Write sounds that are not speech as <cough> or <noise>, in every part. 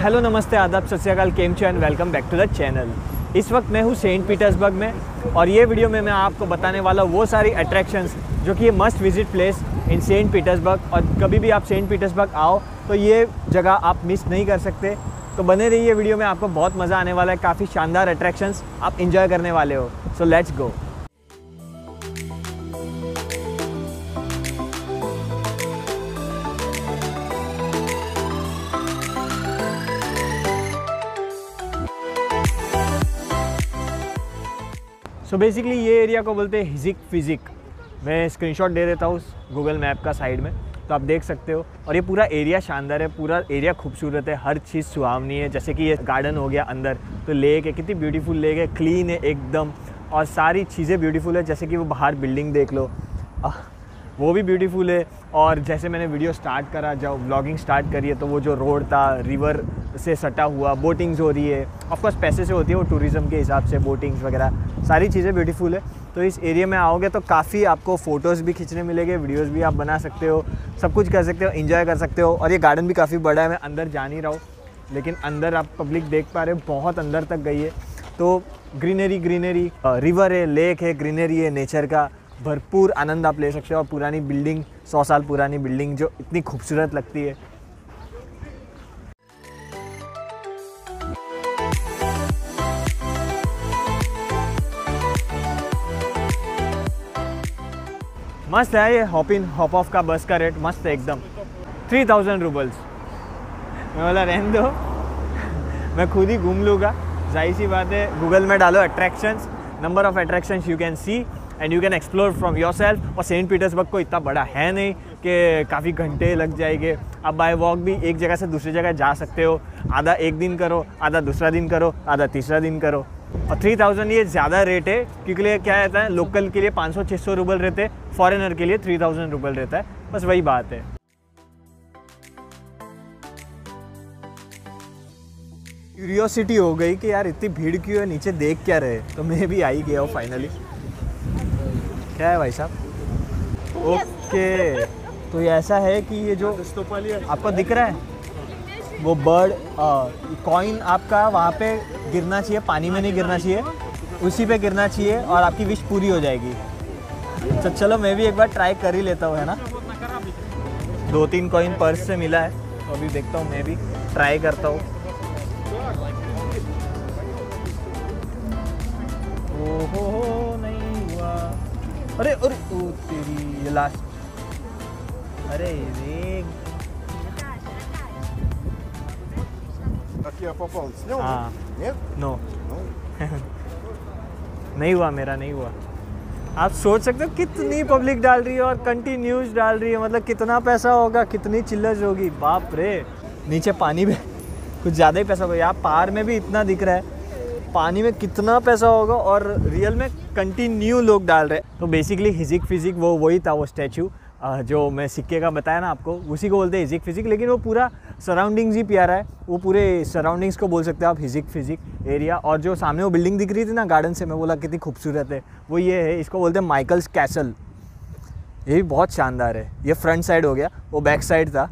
Hello, नमस्ते, आदाब, सत श्रीकाल केम चो and welcome back to the channel. इस वक्त मैं हूँ सेंट पीटर्सबर्ग में और ये वीडियो में मैं आपको बताने वाला वो सारी अट्रैक्शंस जो कि ये must visit place in Saint Petersburg और कभी भी आप सेंट पीटर्सबर्ग आओ तो ये जगह आप मिस नहीं कर सकते। तो बने रहिए वीडियो में, आपको बहुत मज़ा आने वाला है, काफ़ी शानदार अट्रैक्शंस आप इंजॉय करने वाले हो। So let's go so so basically ये एरिया को बोलते हैं हिजिक फिजिक मैं स्क्रीनशॉट दे देता हूँ गूगल मैप का साइड में. तो आप देख सकते हो. और ये पूरा एरिया शानदार है. पूरा एरिया खूबसूरत है. हर चीज़ सुहावनी है. जैसे कि ये गार्डन हो गया अंदर. तो लेक है. कितनी ब्यूटीफुल लेक है. क्लीन है एकदम. और सारी चीज़ें ब्यूटीफुल है. जैसे कि वो बाहर बिल्डिंग देख लो. वो भी ब्यूटीफुल है। और जैसे मैंने वीडियो स्टार्ट करा, जब ब्लॉगिंग स्टार्ट करी है तो वो जो रोड था रिवर से सटा हुआ बोटिंग्स हो रही है। ऑफकोर्स पैसे से होती है, वो टूरिज़्म के हिसाब से बोटिंग्स वगैरह, सारी चीज़ें ब्यूटीफुल है। तो इस एरिया में आओगे तो काफ़ी आपको फ़ोटोज़ भी खींचने मिलेंगे वीडियोज़ भी आप बना सकते हो, सब कुछ कर सकते हो इन्जॉय कर सकते हो। और ये गार्डन भी काफ़ी बड़ा है, मैं अंदर जा नहीं रहा हूँ, लेकिन अंदर आप पब्लिक देख पा रहे हो, बहुत अंदर तक गई है। तो ग्रीनरी ग्रीनरी रिवर है लेक है ग्रीनरी है नेचर का। भरपूर आनंद आप ले सकते हो। और पुरानी बिल्डिंग, सौ साल पुरानी बिल्डिंग जो इतनी खूबसूरत लगती है। मस्त है ये हॉप इन हॉप ऑफ़ का बस का रेट मस्त है एकदम। थ्री थाउज़ेंड रूबल्स मैं बोला, रहने दो। मैं खुद ही घूम लूँगा। ज़ाहिर सी बात है गूगल में डालो attractions number of attractions you can see and you can explore from yourself और सेंट पीटर्सबर्ग को इतना बड़ा है नहीं कि काफ़ी घंटे लग जाएँगे। अब बाय वॉक भी एक जगह से दूसरी जगह जा सकते हो। आधा एक दिन करो, आधा दूसरा दिन करो, आधा तीसरा दिन करो। और थ्री थाउज़ेंड ये ज़्यादा रेट है, क्योंकि क्या रहता है लोकल के लिए पाँच सौ छः सौ रूबल रहते हैं फॉरेनर के लिए थ्री थाउज़ेंड रूबल रहता है। बस वही बात है। क्यूरियोसिटी हो गई कि यार इतनी भीड़ क्यों है, नीचे देख क्या रहे? तो मैं भी आई गया हूँ फाइनली क्या है भाई साहब? ओके तो ये ऐसा है कि ये जो आपको दिख रहा है, वो बर्ड कॉइन आपका वहाँ पे गिरना चाहिए, पानी में नहीं गिरना चाहिए, उसी पे गिरना चाहिए और आपकी विश पूरी हो जाएगी। तो चलो मैं भी एक बार ट्राई कर ही लेता हूँ, है ना? दो तीन कॉइन पर्स से मिला है तो अभी देखता हूँ मैं भी ट्राई करता हूँ। ओहो अरे अरे ओ तेरी ये लास्ट अरे रे Aqui a popol. Sнял? हाँ Нет? नो Ну, <laughs> नहीं हुआ मेरा नहीं हुआ आप सोच सकते हो कितनी पब्लिक डाल रही है और कंटिन्यूस डाल रही है मतलब कितना पैसा होगा कितनी चिल्लज होगी बाप रे नीचे पानी में <laughs> कुछ ज़्यादा ही पैसा होगा यहाँ पार में भी इतना दिख रहा है पानी में कितना पैसा होगा और रियल में कंटिन्यू लोग डाल रहे तो बेसिकली हिजिक फिजिक वो वही था, वो स्टैचू जो मैं सिक्के का बताया ना आपको, उसी को बोलते हैं हिजिक फिजिक लेकिन वो पूरा सराउंडिंग्स ही प्यारा है। वो पूरे सराउंडिंग्स को बोल सकते हो आप हिजिक फिजिक एरिया और जो सामने वो बिल्डिंग दिख रही थी ना गार्डन से, मैं बोला कितनी खूबसूरत है। वो ये है, इसको बोलते हैं माइकल्स कैसल ये भी बहुत शानदार है। ये फ्रंट साइड हो गया, वो बैक साइड था।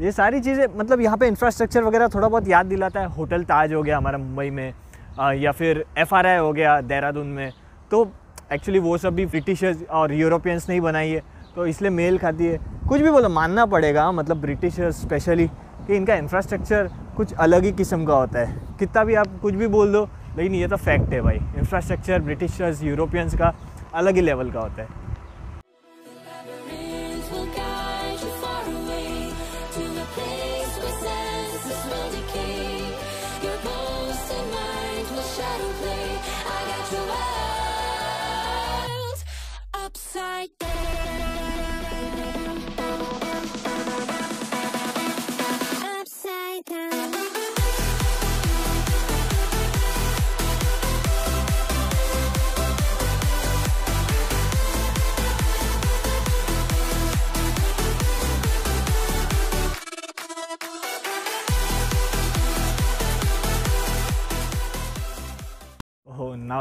ये सारी चीज़ें मतलब यहाँ पे इंफ्रास्ट्रक्चर वगैरह थोड़ा बहुत याद दिलाता है। होटल ताज हो गया हमारा मुंबई में। या फिर एफ़ हो गया देहरादून में तो एक्चुअली वो सब भी ब्रिटिशर्स और यूरोपियंस ने ही बनाई है तो इसलिए मेल खाती है। कुछ भी बोलो, मानना पड़ेगा मतलब ब्रिटिशर्स स्पेशली कि इनका इंफ्रास्ट्रक्चर कुछ अलग ही किस्म का होता है। कितना भी आप कुछ भी बोल दो, लेकिन ये तो फैक्ट है भाई। इंफ्रास्ट्रक्चर ब्रिटिशर्स यूरोपियंस का अलग ही लेवल का होता है।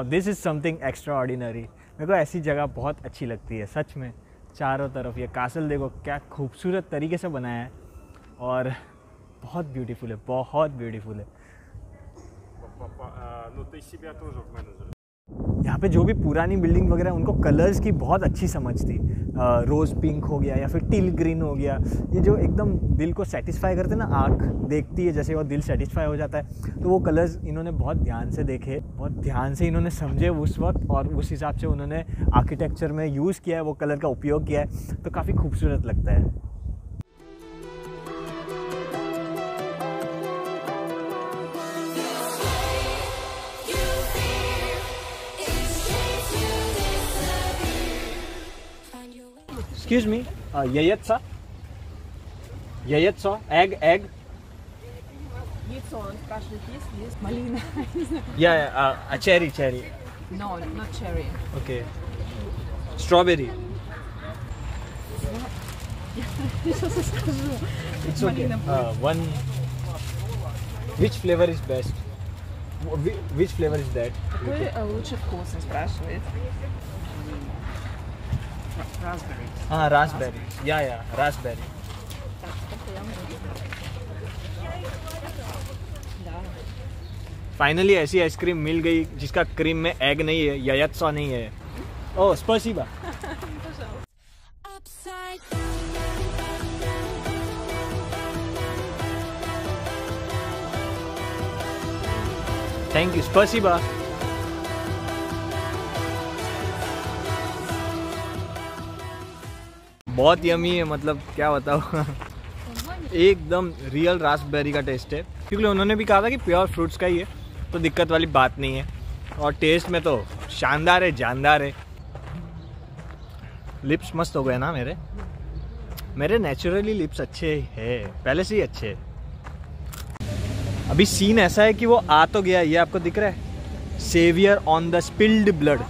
This is something extraordinary मेरे को ऐसी जगह बहुत अच्छी लगती है सच में चारों तरफ ये कासल देखो क्या खूबसूरत तरीके से बनाया है और बहुत ब्यूटीफुल है बहुत ब्यूटीफुल है По- по- а, Ну, ты себя тоже в менеджере. यहाँ पे जो भी पुरानी बिल्डिंग वगैरह, उनको कलर्स की बहुत अच्छी समझ थी। रोज़ पिंक हो गया या फिर टिल ग्रीन हो गया। ये जो एकदम दिल को सेटिस्फाई करते ना, आँख देखती है, जैसे वो दिल सेटिस्फाई हो जाता है तो वो कलर्स इन्होंने बहुत ध्यान से देखे, बहुत ध्यान से इन्होंने समझे उस वक्त और उस हिसाब से उन्होंने आर्किटेक्चर में यूज़ किया है, वो कलर का उपयोग किया है तो काफ़ी खूबसूरत लगता है। Excuse me, uh, yayetsa? Yayetsa? Egg? Egg? Яйцо, он. Yeah, yeah uh, a cherry, cherry. No, not cherry. Okay. Strawberry. It's okay. Uh, one. Which flavor is best? Which flavor is that? Какой лучший вкус. Raspberry. हाँ raspberry. Yeah, yeah, raspberry. Finally ऐसी ice cream मिल गई जिसका cream में egg नहीं है ययत्सा नहीं है ओ स्पर्शिबा थैंक यू स्पर्शिबा बहुत यमी है मतलब क्या बताओ एकदम रियल रास्पबेरी का टेस्ट है। क्योंकि उन्होंने भी कहा था कि प्योर फ्रूट्स का ही है तो दिक्कत वाली बात नहीं है। और टेस्ट में तो शानदार है, जानदार है। लिप्स मस्त हो गए ना मेरे। मेरे नेचुरली लिप्स अच्छे है, पहले से ही अच्छे है। अभी सीन ऐसा है कि वो आ तो गया, ये आपको दिख रहा है? Saviour on the Spilled Blood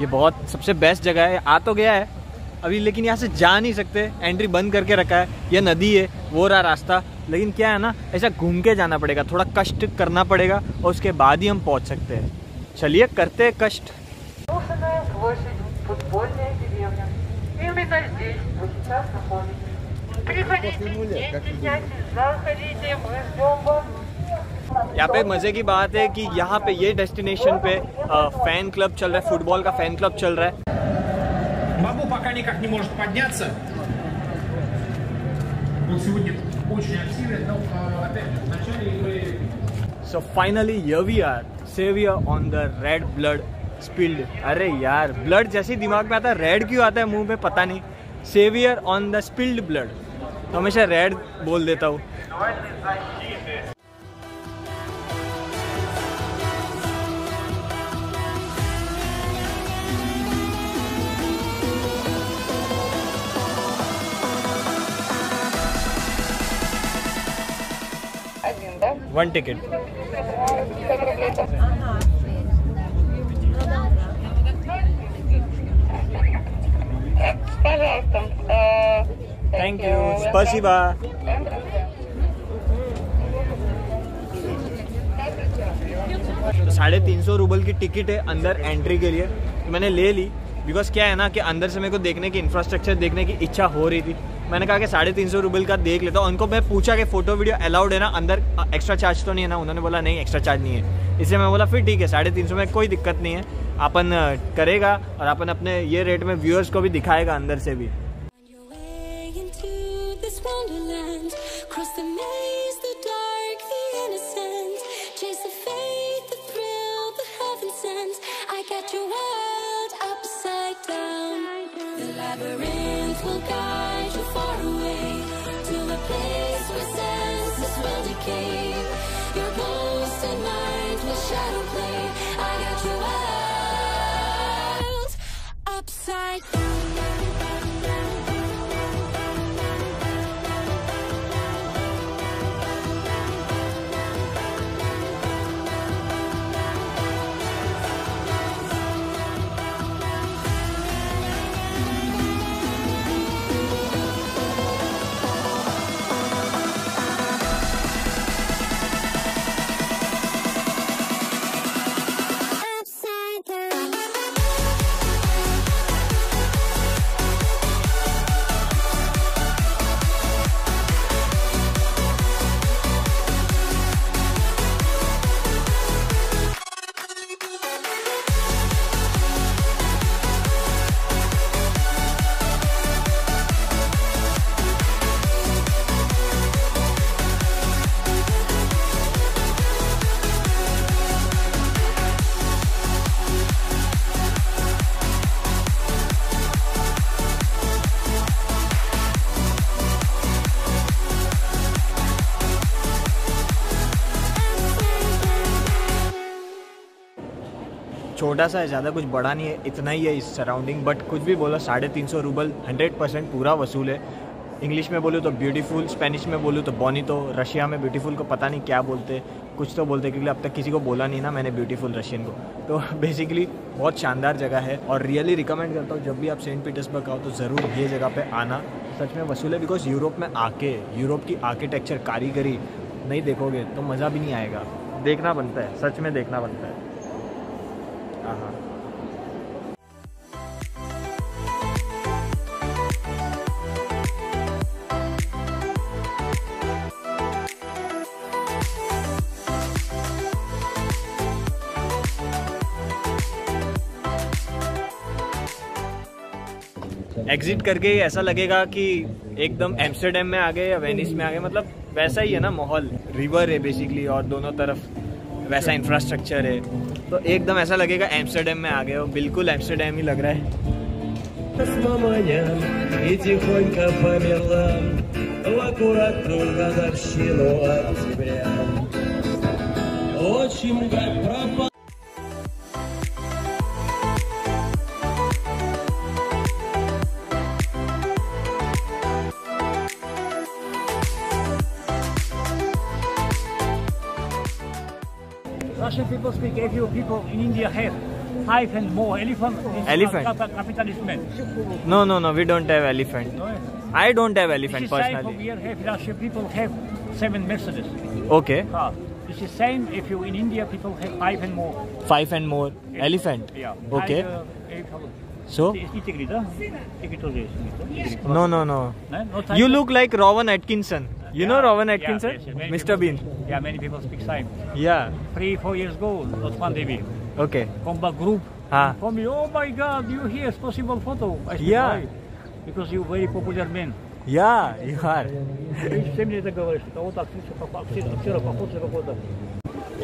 ये बहुत, सबसे बेस्ट जगह है, आ तो गया है। अभी लेकिन यहाँ से जा नहीं सकते। एंट्री बंद करके रखा है। यह नदी है, वो रहा रास्ता। लेकिन क्या है ना, ऐसा घूम के जाना पड़ेगा। थोड़ा कष्ट करना पड़ेगा और उसके बाद ही हम पहुँच सकते हैं। चलिए, करते हैं कष्ट। यहाँ पे मज़े की बात है कि यहाँ पे ये डेस्टिनेशन पे फ़ैन क्लब चल रहा है। फुटबॉल का फ़ैन क्लब चल रहा है। пока никак не может подняться. Он сегодня очень активен, но э, опять же, в начале игры so finally here we are savior on the red blood spilled अरे यार ब्लड जैसे ही दिमाग में आता है रेड क्यों आता है मुंह में पता नहीं Saviour on the Spilled Blood तो हमेशा रेड बोल देता हूँ वन टिकट थैंक यू स्पर्शिबा तो साढ़े तीन सौ रूबल की टिकट है अंदर एंट्री के लिए। तो मैंने ले ली। बिकॉज़ क्या है ना कि अंदर से मेरे को देखने की इंफ्रास्ट्रक्चर देखने की इच्छा हो रही थी। मैंने कहा कि साढ़े तीन सौ रूबल का देख लेता हूँ। उनको मैं पूछा कि फ़ोटो वीडियो अलाउड है ना? अंदर एक्स्ट्रा चार्ज तो नहीं है ना? उन्होंने बोला, नहीं एक्स्ट्रा चार्ज नहीं है। इसलिए मैं बोला, फिर ठीक है, साढ़े तीन सौ में कोई दिक्कत नहीं है। अपन करेगा और अपन अपने ये रेट में व्यूअर्स को भी दिखाएगा अंदर से भी। छोटा सा है, ज़्यादा कुछ बड़ा नहीं है, इतना ही है इस सराउंडिंग बट कुछ भी बोलो, साढ़े तीन सौ रूबल हंड्रेड परसेंट पूरा वसूल है। इंग्लिश में बोलूँ तो ब्यूटीफुल स्पेनिश में बोलूँ तो बॉनी तो रशिया में ब्यूटीफुल को पता नहीं क्या बोलते, कुछ तो बोलते, क्योंकि अब तक किसी को बोला नहीं ना मैंने ब्यूटीफुल रशियन को। तो <laughs> बेसिकली बहुत शानदार जगह है, और रियली रिकमेंड करता हूँ, जब भी आप सेंट पीटर्सबर्ग आओ तो ज़रूर ये जगह पे आना। सच में वसूल है बिकॉज़ यूरोप में आके यूरोप की आर्किटेक्चर कारीगरी, नहीं देखोगे तो मज़ा भी नहीं आएगा। देखना बनता है, सच में देखना बनता हाँ। एग्जिट करके ऐसा लगेगा कि एकदम एम्स्टरडेम में आ गए या वेनिस में आ गए मतलब वैसा ही है ना माहौल। रिवर है बेसिकली और दोनों तरफ़ वैसा इंफ्रास्ट्रक्चर है। तो एकदम ऐसा लगेगा एम्स्टरडेम में आ गए हो बिल्कुल एम्स्टरडेम ही लग रहा है маманя и тихонько speak you people in India have five and more elephant. Elephant? Capitalist man. No, no, no. We don't have elephant. No? I don't have elephant This is is same we have Russian people have seven Mercedes Okay. car. This is same if you in India people have five and more. Five and more elephant. Yeah. Okay. Five, elephant. So? No, no, no. You look like Rowan Atkinson. You yeah, know Rowan Atkinson? Yeah, yes, yes. Mr. Bean. Yeah, many people speak sign. Yeah. Three, four years ago, not one day. Okay. Combat group. Ah. For me, oh my God, you here, possible photo. I said, yeah. Why? Because you're very popular man. Yeah, you are.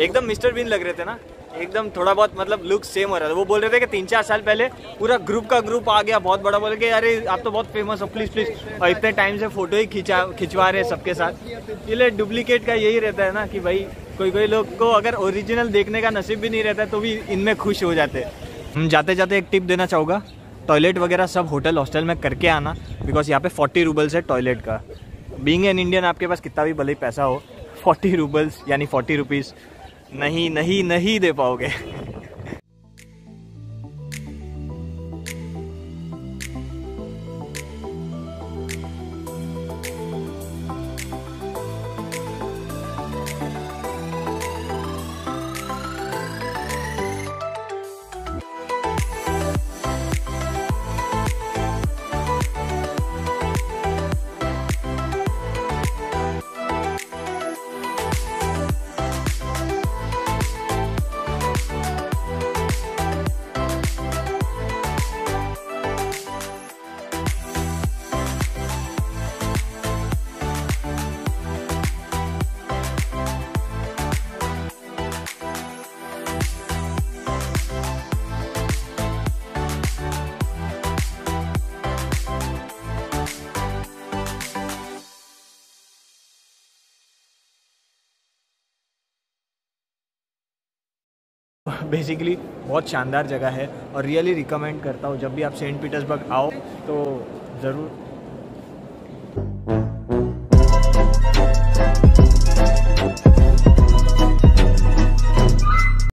एकदम mister Bean लग रहे थे ना एकदम थोड़ा बहुत मतलब look same हो रहा था। वो बोल रहे थे कि तीन चार साल पहले पूरा ग्रुप का ग्रुप आ गया, बहुत बड़ा बोले कि, अरे, आप तो बहुत फ़ेमस हो प्लीज़ प्लीज़ और इतने टाइम से फ़ोटो ही खिंचा, खिंचवा रहे हैं सबके साथ। इसलिए डुप्लीकेट का यही रहता है ना कि भाई कोई कोई लोग को अगर ओरिजिनल देखने का नसीब भी नहीं रहता तो भी इनमें खुश हो जाते हम जाते जाते एक टिप देना चाहूँगा? टॉयलेट वगैरह सब होटल हॉस्टल में करके आना बिकॉज़ यहाँ पे फोर्टी रूबल्स है टॉयलेट का। बींग एन इंडियन आपके पास कितना भी भले पैसा हो फोर्टी रूबल्स यानी फोर्टी रुपीज़ नहीं नहीं नहीं दे पाओगे। बेसिकली बहुत शानदार जगह है और रियली रिकमेंड करता हूँ। जब भी आप सेंट पीटर्सबर्ग आओ तो ज़रूर